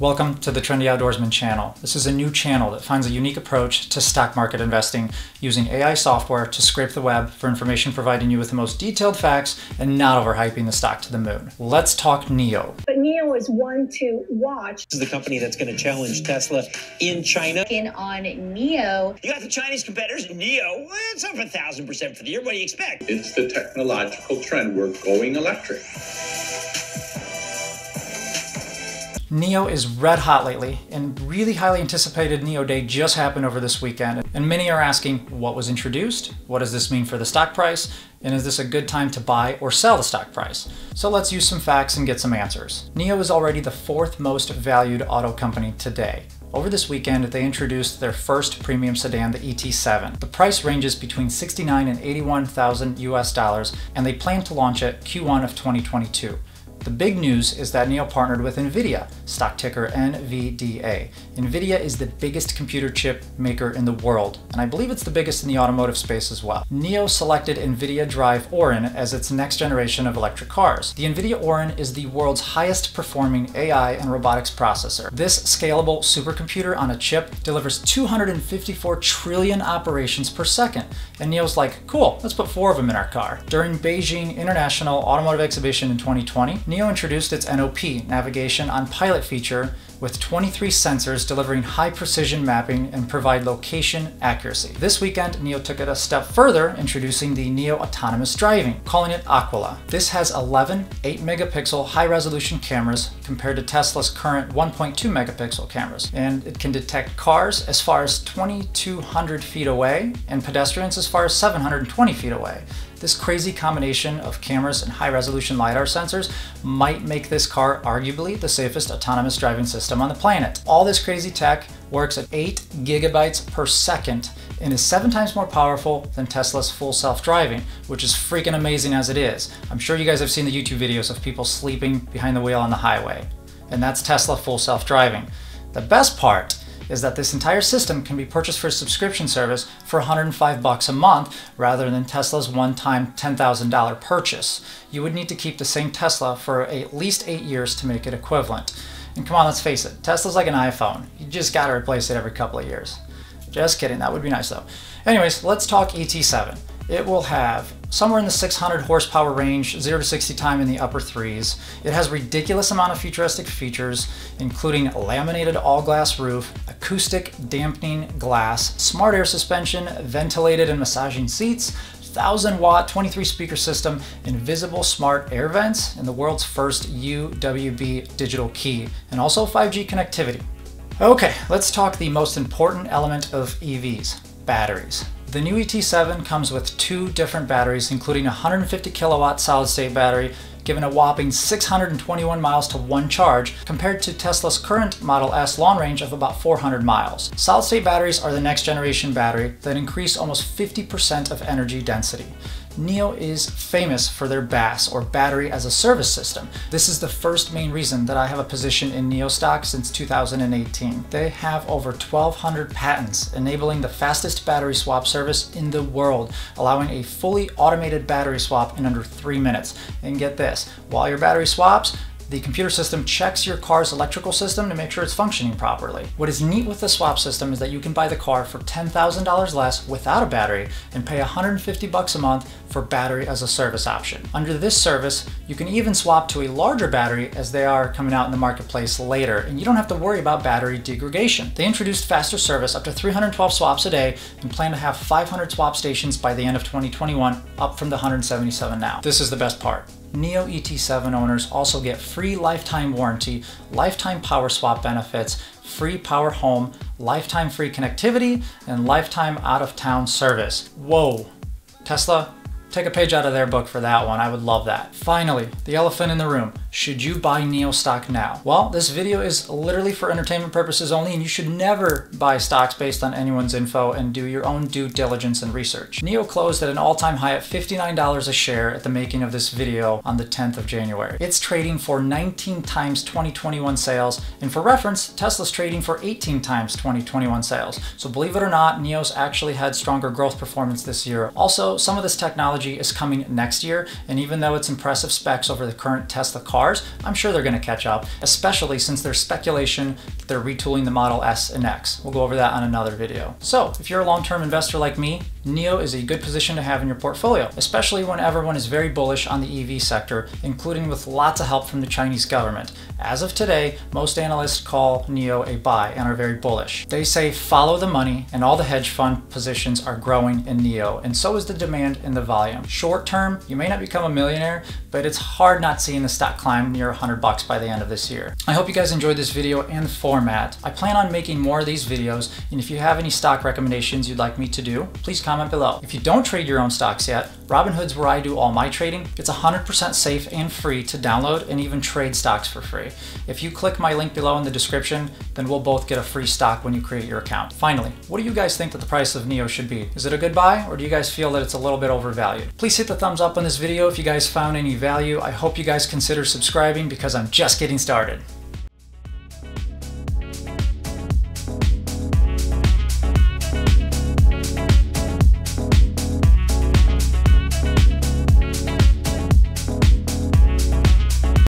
Welcome to the Trendy Outdoorsman channel. This is a new channel that finds a unique approach to stock market investing using AI software to scrape the web for information providing you with the most detailed facts and not overhyping the stock to the moon. Let's talk NIO. But NIO is one to watch. This is the company that's going to challenge Tesla in China. In on NIO. You got the Chinese competitors, NIO, Well, it's up a thousand percent for the year. What do you expect? It's the technological trend. We're going electric. NIO is red hot lately, and really highly anticipated NIO Day just happened over this weekend. And many are asking, what was introduced? What does this mean for the stock price? And is this a good time to buy or sell the stock price? So let's use some facts and get some answers. NIO is already the fourth most valued auto company today. Over this weekend, they introduced their first premium sedan, the ET7. The price ranges between 69 and 81,000 US dollars, and they plan to launch it Q1 of 2022. The big news is that NIO partnered with NVIDIA, stock ticker NVDA. NVIDIA is the biggest computer chip maker in the world, and I believe it's the biggest in the automotive space as well. NIO selected NVIDIA Drive Orin as its next generation of electric cars. The NVIDIA Orin is the world's highest performing AI and robotics processor. This scalable supercomputer on a chip delivers 254 trillion operations per second, and NIO's like, cool, let's put four of them in our car. During Beijing International Automotive Exhibition in 2020, NIO introduced its NOP, Navigation on Pilot feature, with 23 sensors delivering high precision mapping and provide location accuracy. This weekend, NIO took it a step further, introducing the NIO Autonomous Driving, calling it Aquila. This has 11 8 megapixel high resolution cameras compared to Tesla's current 1.2 megapixel cameras, and it can detect cars as far as 2,200 feet away and pedestrians as far as 720 feet away. This crazy combination of cameras and high resolution LiDAR sensors might make this car arguably the safest autonomous driving system on the planet. All this crazy tech works at 8 gigabytes per second and is seven times more powerful than Tesla's full self-driving, which is freaking amazing as it is. I'm sure you guys have seen the YouTube videos of people sleeping behind the wheel on the highway. And that's Tesla full self-driving. The best part is that this entire system can be purchased for a subscription service for 105 bucks a month rather than Tesla's one-time $10,000 purchase. You would need to keep the same Tesla for at least 8 years to make it equivalent. And come on, let's face it, Tesla's like an iPhone. You just gotta replace it every couple of years. Just kidding, that would be nice though. Anyways, let's talk ET7. It will have somewhere in the 600 horsepower range, 0 to 60 time in the upper threes. It has ridiculous amount of futuristic features, including laminated all-glass roof, acoustic dampening glass, smart air suspension, ventilated and massaging seats, 1000 watt 23 speaker system, invisible smart air vents, and the world's first UWB digital key, and also 5G connectivity. Okay, let's talk the most important element of EVs, batteries. The new ET7 comes with two different batteries, including a 150 kilowatt solid state battery, giving a whopping 621 miles to one charge, compared to Tesla's current Model S long range of about 400 miles. Solid state batteries are the next generation battery that increase almost 50% of energy density. NIO is famous for their BaaS, or Battery as a Service system. This is the first main reason that I have a position in NIO stock since 2018. They have over 1,200 patents, enabling the fastest battery swap service in the world, allowing a fully automated battery swap in under three minutes. And get this, while your battery swaps, the computer system checks your car's electrical system to make sure it's functioning properly. What is neat with the swap system is that you can buy the car for $10,000 less without a battery and pay 150 bucks a month for battery as a service option. Under this service, you can even swap to a larger battery as they are coming out in the marketplace later, and you don't have to worry about battery degradation. They introduced faster service up to 312 swaps a day and plan to have 500 swap stations by the end of 2021, up from the 177 now. This is the best part. NIO ET7 owners also get free lifetime warranty, lifetime power swap benefits, free power home, lifetime free connectivity, and lifetime out of town service. Whoa. Tesla, take a page out of their book for that one. I would love that. Finally, the elephant in the room. Should you buy NIO stock now? Well, this video is literally for entertainment purposes only, and you should never buy stocks based on anyone's info and do your own due diligence and research. NIO closed at an all-time high at $59 a share at the making of this video on the 10th of January. It's trading for 19 times 2021 sales, and for reference, Tesla's trading for 18 times 2021 sales. So believe it or not, NIO's actually had stronger growth performance this year. Also, some of this technology is coming next year, and even though it's impressive specs over the current Tesla car, cars, I'm sure they're going to catch up, especially since there's speculation they're retooling the Model S and X. We'll go over that on another video. So, if you're a long-term investor like me, NIO is a good position to have in your portfolio, especially when everyone is very bullish on the EV sector, including with lots of help from the Chinese government. As of today, most analysts call NIO a buy and are very bullish. They say follow the money and all the hedge fund positions are growing in NIO, and so is the demand and the volume. Short term, you may not become a millionaire, but it's hard not seeing the stock climb near 100 bucks by the end of this year. I hope you guys enjoyed this video and format. I plan on making more of these videos, and if you have any stock recommendations you'd like me to do, please comment below. If you don't trade your own stocks yet, Robinhood's where I do all my trading. It's 100% safe and free to download and even trade stocks for free. If you click my link below in the description, then we'll both get a free stock when you create your account. Finally, what do you guys think that the price of NIO should be? Is it a good buy or do you guys feel that it's a little bit overvalued? Please hit the thumbs up on this video if you guys found any value. I hope you guys consider subscribing because I'm just getting started.